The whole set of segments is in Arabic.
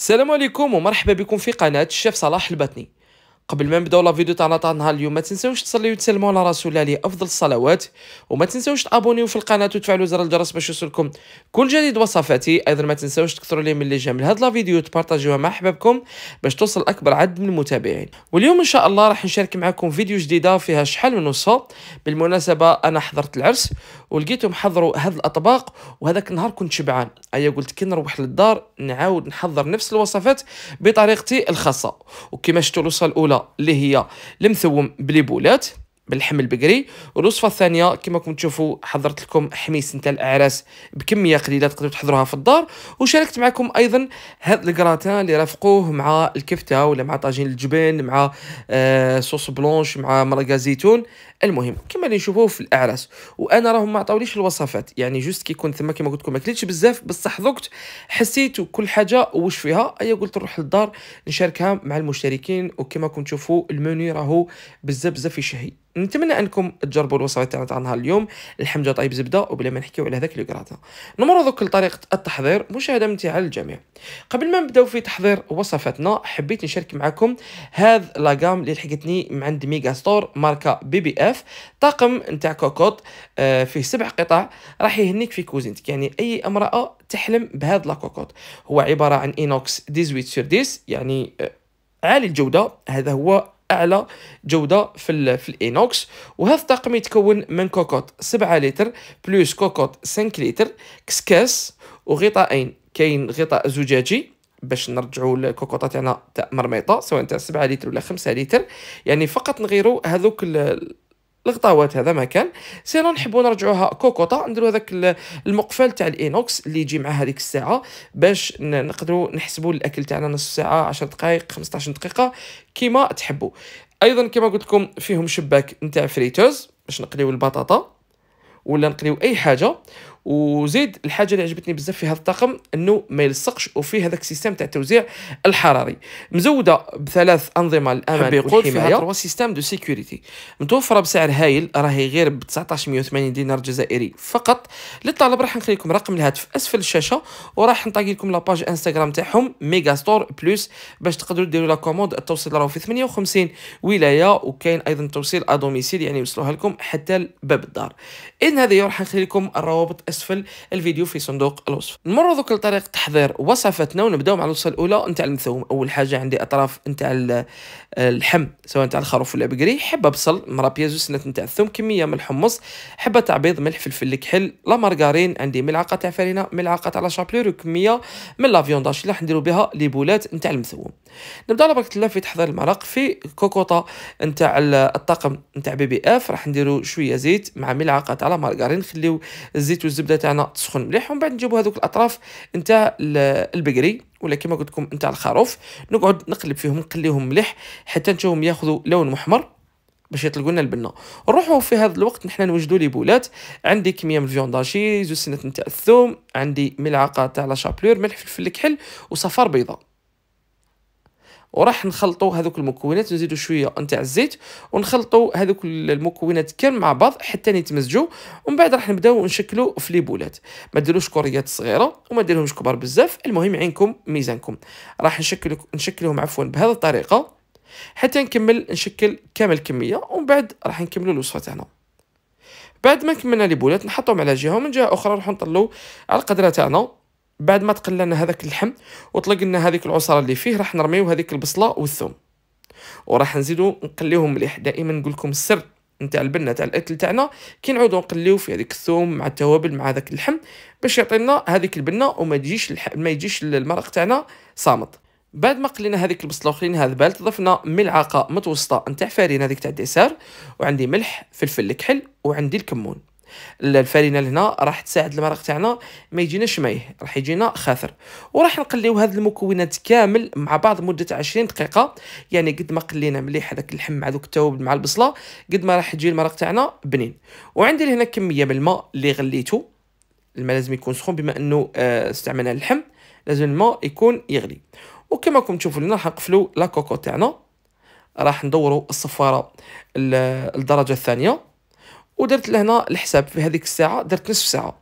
السلام عليكم ومرحبا بكم في قناة الشيف صلاح البطني. قبل ما نبداو لا فيديو تاعنا تاع نهار اليوم ما تنساوش تصليو وتسلموا على رسول الله افضل الصلوات وما تنساوش تابونيو في القناة وتفعلوا زر الجرس باش يوصلكم كل جديد وصفاتي. أيضا ما تنساوش تكثروا لي من اللي جا من هاد لا فيديو تبارطاجيوها مع أحبابكم باش توصل أكبر عدد من المتابعين. واليوم إن شاء الله راح نشارك معكم فيديو جديدة فيها شحال من وصفة. بالمناسبة أنا حضرت العرس ولقيتهم حضروا هاد الأطباق وهذاك النهار كنت شبعان. أيا قلت كي نروح للدار نعاود نحضر نفس الوصفات بطريقتي الخاصة. وكما شفتوا الوصفة الأولى اللي هي المثوم بليبولات. باللحم البقري. والوصفة الثانية كما كنتم تشوفوا حضرت لكم حميس نتاع الإعراس بكمية قليلة تقدروا تحضروها في الدار. وشاركت معكم أيضا هذا الكراتان اللي رافقوه مع الكفتة ولا مع طاجين الجبن مع آه صوص بلونش مع مرقة زيتون. المهم كما اللي نشوفوه في الإعراس. وأنا راهم ما عطاوليش الوصفات. يعني juste كي كنت ثما كما قلت لكم ما كليتش بزاف بصح ذقت حسيت كل حاجة وش فيها. أيا قلت نروح للدار نشاركها مع المشتركين. وكما كنتم تشوفوا المنيو راهو بزاف بزاف يشهي. نتمنى أنكم تجربوا الوصفات تاعنا تاع نهار اليوم. الحمجه طيب زبدة وبلا ما نحكيو على هذاك le gratin نمر دوك لطريقه التحضير مشاهدة ممتعه للجميع قبل ما نبداو في تحضير وصفاتنا حبيت نشارك معكم هذا la gamme اللي لحقتني من عند ميجا ستور ماركة بي بي اف طاقم نتاع كوكوت آه فيه سبع قطع. راح يهنيك في كوزينتك. يعني أي امرأة تحلم بهذا la cocotte هو عبارة عن inox 18 sur 10 يعني آه عالي الجودة. هذا هو أعلى جودة في في ال inox وهذا الطاقم يتكون من كوكوت 7 لتر plus cocotte 5 لتر كسكاس وغطاءين كاين غطاء زجاجي باش نرجعوا الكوكوطه تاعنا تاع مرميطه سواء تاع 7 لتر ولا 5 لتر. يعني فقط نغيروا هذوك الغطاوات هذا ما كان sinon نحبوا نرجعوها كوكوطة. نديروا هذاك المقفل تاع ال inox اللي يجي مع هذيك الساعة باش نقدروا نحسبوا الأكل تاعنا نص ساعة 10 دقائق 15 دقيقة كيما تحبوا أيضا كما قلت لكم فيهم شباك نتاع friteuse باش نقليو البطاطا ولا نقليو أي حاجة. وزيد الحاجة اللي عجبتني بزاف في هذا الطاقم إنه ما يلصقش وفيه هذاك ال système تاع التوزيع الحراري. مزودة بثلاث أنظمة الأمان يقول فيها trois systèmes de sécurité. متوفرة بسعر هايل راهي غير ب 1980 دينار جزائري فقط. للطلب راح نخلي لكم رقم الهاتف أسفل الشاشة وراح نطاقي لكم la page Instagram تاعهم ميجا ستور بلس باش تقدروا ديروا la commande التوصيل راهو في 58 ولاية وكاين أيضا توصيل à domicile يعني يوصلوها لكم حتى لباب الدار. اذا هذه راح نخلي لكم الروابط أسفل الفيديو في صندوق الوصف. نمر دوك لطريقه تحضير وصفتنا ونبداو مع الوصفه الأولى. نتاع المثوم. أول حاجة عندي أطراف نتاع اللحم سواء نتاع الخروف ولا بقري. حبة بصل مرا بيازو سنة نتاع الثوم كمية من الحمص حبة تاع بيض ملح فلفل الكحل لا مارغارين عندي ملعقة تاع فرينه ملعقة تاع لا شابلور وكمية من لا فيونداش اللي راح نديرو بها لي بولات نتاع المثوم. نبدأ على بركة الله في تحضير المرق في كوكوطة. نتاع الطاقم نتاع بي بي إف. راح نديرو شوية زيت مع ملعقة تاع la margarine نخليو الزيت والزبده تاعنا تسخن مليح ومن بعد نجيبو هذوك الأطراف نتاع البقري ولا كما قلت لكم نتاع الخروف. نقعد نقلب فيهم نقليهم مليح حتى نشوفهم ياخذوا لون محمر باش يطلقوا لنا البنه نروحوا في هذا الوقت نحن نوجدوا les boulettes. عندي كمية من ال viande hachée زوج سنات نتاع الثوم عندي ملعقة تاع la chapelure ملح فلفل الكحل وصفار بيضة. وراح نخلطوا هذوك المكونات نزيدوا شوية نتاع الزيت ونخلطوا هذوك المكونات كامل مع بعض حتى يتمزجوا ومن بعد راح نبداو نشكلوا في لي بولات. ما ديروش كوريات صغيرة وما ديرهمش كبار بزاف المهم عينكم ميزانكم. راح نشكل نشكلهم عفوا بهذه الطريقة حتى نكمل نشكل كامل الكمية ومن بعد راح نكملوا الوصفة تاعنا. بعد ما كملنا لي بولات نحطهم على جهة ومن جهة أخرى نروح نطلوا على القدرة تاعنا. بعد ما تقل لنا هذاك اللحم وطلق لنا هذيك العصارة اللي فيه راح نرميو هذيك البصلة والثوم. وراح نزيدو نقليوهم مليح. دائما نقول لكم السر نتاع البنه تاع الأكل تاعنا كي نعودو نقليو في هذيك الثوم مع التوابل مع هذاك اللحم باش يعطينا هذيك البنه وما تجيش ما يجيش المرق تاعنا صامت. بعد ما قلينا هذيك البصلة وخليناها ذبالت ضفنا ملعقة متوسطة نتاع فرينه هذيك تاع الديسار وعندي ملح فلفل الكحل وعندي الكمون. الفرينه لهنا راح تساعد المرق تاعنا ما يجيناش مايه راح يجينا خاثر وراح نقليو هذه المكونات كامل مع بعض مدة 20 دقيقة. يعني قد ما قلينا مليح هذاك اللحم مع دوك التوابل مع البصلة قد ما راح يجي المرق تاعنا بنين. وعندي هنا كمية من الماء اللي غليته الماء لازم يكون سخون بما انه آه، استعملنا اللحم لازم الماء يكون يغلي. وكما راكم تشوفوا لنا راح نقفلوا لا كوكو تاعنا. راح ندوروا الصفارة الدرجة الثانية. ودرت لهنا الحساب في هذيك الساعة درت نصف ساعة.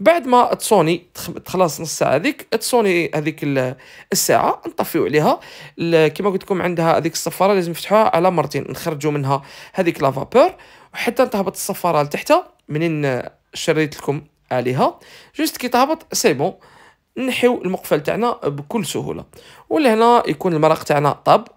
بعد ما تصوني تخلص نص ساعة هذيك تصوني هذيك الساعة نطفيو عليها. كما قلت لكم عندها هذيك الصفارة لازم نفتحوها على مرتين نخرجوا منها هذيك la vapeur وحتى تهبط الصفارة لتحت منين شريت لكم عليها. juste كي تهبط c'est bon نحيو المقفل تاعنا بكل سهولة. ولهنا يكون المرق تاعنا طاب.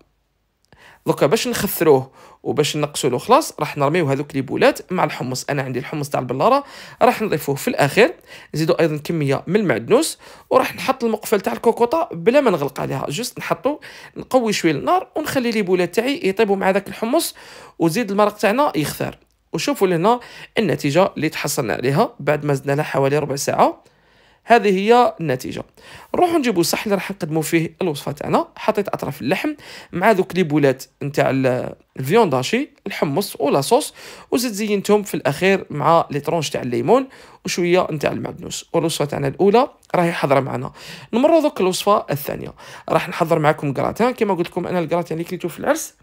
دوكا باش نخثروه وباش نقصوا له خلاص راح نرميو هذوك لي بولات مع الحمص. أنا عندي الحمص تاع البلارة راح نضيفوه في الأخير نزيدو أيضا كمية من المعدنوس وراح نحط المقفل تاع الكوكوطة بلا ما نغلق عليها. جوست نحطو نقوي شوية النار ونخلي لي بولات تاعي يطيبوا مع ذاك الحمص وزيد المرق تاعنا يخثر وشوفوا لهنا النتيجة اللي تحصلنا عليها بعد ما زدنا لها حوالي ربع ساعة. هذه هي النتيجة. نروحوا نجيبوا الصحن اللي راح نقدموا فيه الوصفه تاعنا حطيت أطراف اللحم مع ذوك les boulettes نتاع ال viande hachée الحمص و la sauce وزيد زينتهم في الأخير مع les tranches تاع الليمون وشوية نتاع المعدنوس. والوصفة تاعنا الأولى راهي حاضره معنا. نمروا دوك الوصفة الثانية. راح نحضر معكم كراتان كما قلت لكم أنا الكراتان اللي كليتو في العرس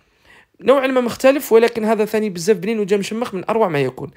نوعا ما مختلف ولكن هذا ثاني بزاف بنين وجا مشمخ من أروع ما يكون.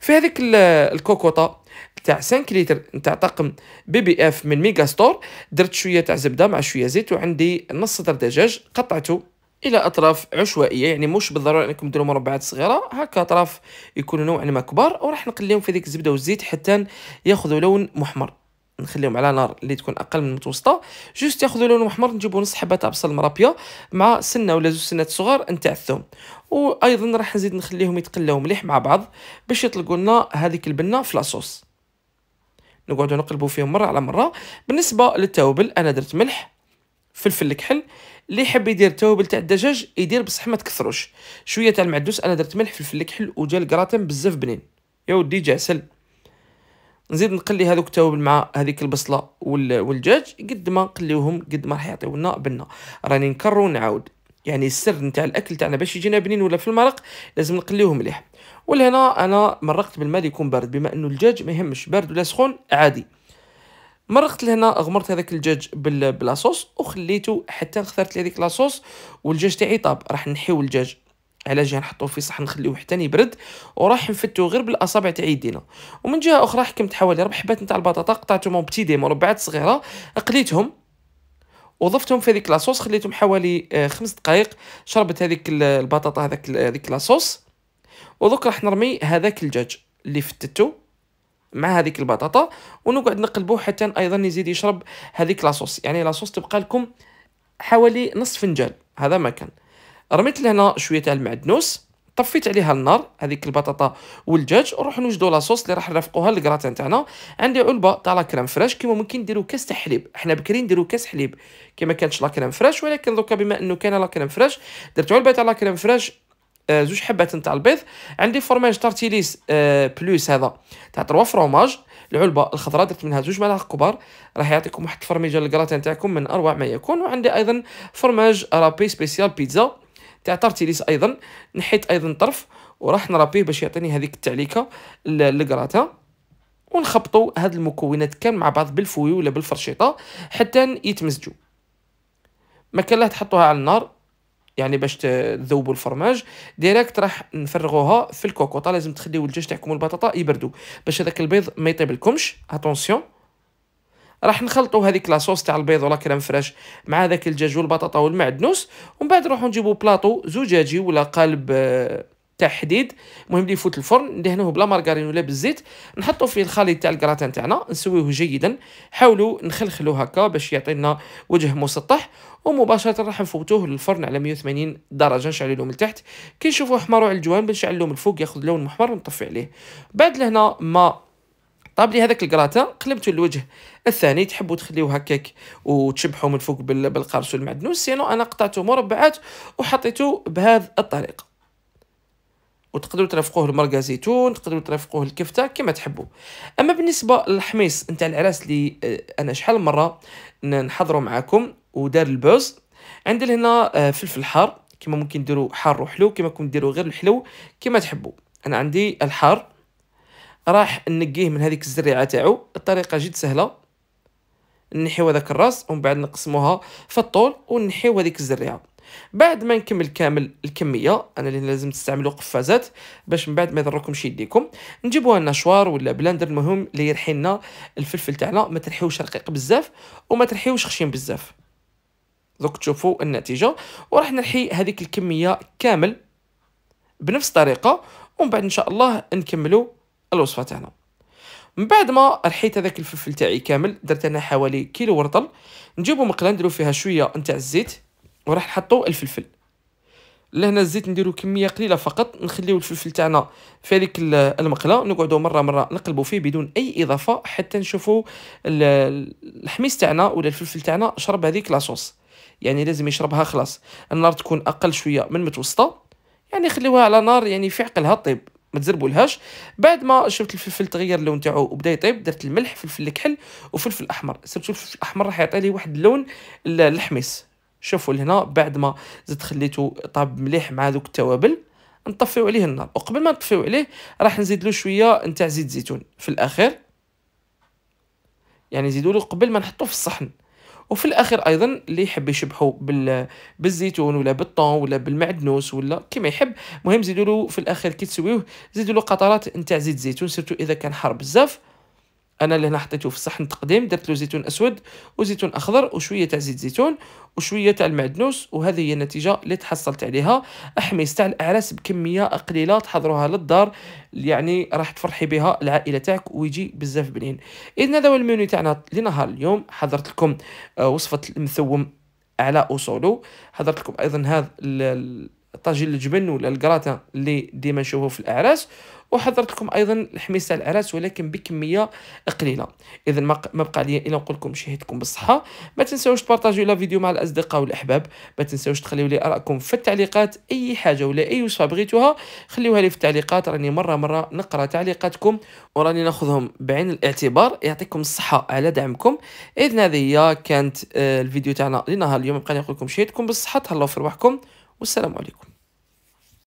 في هذيك الكوكوطة تاع 5 لتر نتاع طاقم بي بي اف من ميجا ستور درت شوية تاع زبدة مع شوية زيت وعندي نص صدر دجاج قطعته إلى أطراف عشوائية يعني مش بالضرورة إنكم ديروا مربعات صغيرة هكا أطراف يكونوا نوعا ما كبار وراح نقليهم في ذيك الزبدة والزيت حتى ياخذوا لون محمر. نخليهم على نار اللي تكون أقل من المتوسطه juste ياخذوا لون محمر نجيبوا نص حبة تاع بصل مرابية مع سنة ولا زوج سنات صغار نتاع الثوم وأيضا راح نزيد نخليهم يتقلاو مليح مع بعض باش يطلقوا لنا هذيك البنة في لاصوص نقعدوا نقلبوا فيهم مرة على مرة. بالنسبة للتوابل أنا درت ملح فلفل الكحل اللي يحب يدير توابل تاع الدجاج يدير بصح ما تكثروش. شوية تاع المعدوس أنا درت ملح فلفل الكحل وجا الكراتن بزاف بنين. يا ودي جا سل نزيد نقلي هذوك التوابل مع هذيك البصلة والدجاج قد ما نقليوهم قد ما راح يعطيونا بنه راني نكرر ونعاود. يعني السر نتاع الأكل تاعنا باش يجينا بنين ولا في المرق لازم نقليوه مليح. ولهنا أنا مرقت بالماء يكون بارد بما إنه الدجاج ما يهمش. بارد ولا سخون عادي. مرقت لهنا غمرت هذاك الدجاج بلاصوص وخليته حتى خثرت هذيك لاصوص والدجاج تاعي طاب. راح نحيو الدجاج. على جهه نحطوه في صحن نخليوه حتى يبرد وراح نفتو غير بالأصابع تاع يدينا. ومن جهة أخرى حكمت حوالي ربع حبات نتاع البطاطا قطعتهم بتي دي مربعات صغيرة قليتهم وضفتهم في هذيك لاصوص خليتهم حوالي آه، خمس دقائق شربت هذيك البطاطا هذاك هذيك لاصوص ودوك راح نرمي هذاك الدجاج اللي فتتو مع هذيك البطاطا ونقعد نقلبوه حتى أيضا يزيد يشرب هذيك لاصوص يعني لاصوص تبقى لكم حوالي نصف فنجان هذا ما كان. رميت لهنا شوية تاع المعدنوس طفيت عليها النار هذيك البطاطا والدجاج نروح نوجدوا لاصوص اللي راح نرافقوها للكراتان تاعنا. عندي علبة تاع la crème fraîche كيما ممكن نديروا كاس تاع حليب. إحنا بكري نديروا كاس حليب. كيما كانش la crème fraîche ولكن دوكا بما إنه كان la crème fraîche درت علبة تاع la crème fraîche آه زوج حبات نتاع البيض. عندي فرماج تارتيليس آه plus هذا تاع 3 fromages العلبة الخضراء درت منها زوج ملاعق كبار. راح يعطيكم واحد الفرميجه للكراتان تاعكم من أروع ما يكون. وعندي أيضا fromage râpé spécial pizza. تاع تارتيليس أيضا نحيت أيضا طرف وراح نرابيه باش يعطيني هذيك التعليكة للكراتا ونخبطوا هاد المكونات كان مع بعض بال fouet ولا بالفرشيطة حتى يتمزجوا. ما كان لا تحطوها على النار يعني باش تذوبوا ال fromage. direct راح نفرغوها في الكوكوطة لازم تخليو الدجاج تاعكم والبطاطا يبردوا. باش هذاك البيض ما يطيب لكمش. attention راح نخلطوا هذيك la sauce تاع البيض و la crème fraîche مع هذاك الدجاج والبطاطا والمعدنوس ومن بعد نروحوا نجيبوا بلاطو زجاجي ولا قالب آه، تاع حديد. المهم اللي يفوت الفرن ندهنوه بلا مارغرين ولا بالزيت نحطوا فيه الخليط تاع الكراتان تاعنا نسويه جيدا. حاولوا نخلخلوه هكا باش يعطينا وجه مسطح ومباشرة راح نفوتوه للفرن على 180 درجة نشعلوا من التحت كي نشوفوه حمر على الجوانب بنشعلوه من الفوق ياخذ لون محمر ونطفي عليه. بعد لهنا ما طاب لي هذاك الكراتان قلبته الوجه الثاني تحبوا تخليوه هكاك وتشبحوا من فوق بالقرص والمعدنوس سينو أنا قطعته مربعات وحطيته بهذه الطريقة. وتقدروا ترافقوه المرقه زيتون تقدروا ترافقوه الكفته كما تحبوا. أما بالنسبة للحميص نتاع العراس اللي آه، أنا شحال مرة نحضره معاكم ودار البوز؟ عندي لهنا آه، فلفل حار كما ممكن ديروا حار وحلو كما ممكن ديروا غير الحلو كما تحبوا. أنا عندي الحار راح نقيه من هذيك الزريعة تاعو. الطريقة جد سهلة. نحيو هذاك الراس ومن بعد نقسموها في الطول ونحيو هذيك الزريعة. بعد ما نكمل كامل الكمية أنا اللي لازم تستعملوا قفازات باش من بعد ما يضركمش يديكم. نجيبوها نشوار ولا بلاندر المهم اللي يرحي لنا الفلفل تاعنا. ما ترحيوش رقيق بزاف وما ترحيوش خشين بزاف. دوك تشوفوا النتيجة. وراح نرحي هذيك الكمية كامل بنفس الطريقة. ومن بعد إن شاء الله نكملوا الوصفة تاعنا. من بعد ما رحيت هذاك الفلفل تاعي كامل درت أنا حوالي كيلو ورطل نجيبو مقلة نديرو فيها شوية نتاع الزيت وراح نحطو الفلفل. لهنا الزيت نديرو كمية قليلة فقط نخليو الفلفل تاعنا في هذيك المقلة نقعدو مرة مرة نقلبو فيه بدون أي إضافة حتى نشوفو الحميس تاعنا ولا الفلفل تاعنا شرب هذيك لاصوص يعني لازم يشربها خلاص. النار تكون أقل شوية من متوسطة يعني خليوها على نار يعني في عقلها طيب ما تزربولهاش بعد ما شفت الفلفل تغير اللون تاعو وبدا يطيب درت الملح فلفل الكحل وفلفل أحمر. surtout الفلفل الأحمر راح يعطي لي واحد اللون الحميس. شوفوا لهنا بعد ما زدت خليته طاب مليح مع دوك التوابل نطفيو عليه النار. وقبل ما نطفيو عليه راح نزيد له شوية نتاع زيت زيتون في الأخير. يعني نزيدوا له قبل ما نحطوه في الصحن. وفي الآخر أيضا اللي يحب يشبحوا بال... بالزيتون ولا بالطون ولا بالمعدنوس ولا كما يحب مهم زيدوا في الآخر كي تسويوه زيدوا قطرات نتاع زيت زيتون سيرتو إذا كان حار بزاف أنا اللي هنا حطيته في الصحن التقديم درت له زيتون أسود وزيتون أخضر وشوية تاع زيت زيتون وشوية تاع المعدنوس وهذه هي النتيجة اللي تحصلت عليها. أحميس تاع الأعراس بكمية قليلة تحضروها للدار يعني راح تفرحي بها العائلة تاعك ويجي بزاف بنين. اذا هذا هو المنيو تاعنا لنهار اليوم حضرت لكم آه، وصفة المثوم على اصوله حضرت لكم أيضا هذا طاجين الجبن ولا الكراتا اللي ديما نشوفه في الأعراس. وحضرت لكم أيضا الحميس تاع العراس ولكن بكمية قليلة. اذا ما بقى لي إلا نقول لكم شهيتكم بالصحة. ما تنساوش تبارطاجيو لا فيديو مع الأصدقاء والأحباب. ما تنساوش تخليو لي آرائكم في التعليقات. أي حاجة ولا أي وصفة بغيتوها خليوها لي في التعليقات. راني مرة مرة نقرأ تعليقاتكم وراني ناخذهم بعين الاعتبار. يعطيكم الصحة على دعمكم. اذا هذه هي كانت آه، الفيديو تاعنا لنهار اليوم. بقى نقول لكم شهيتكم بالصحة. تهلاو في رواحكم. والسلام عليكم.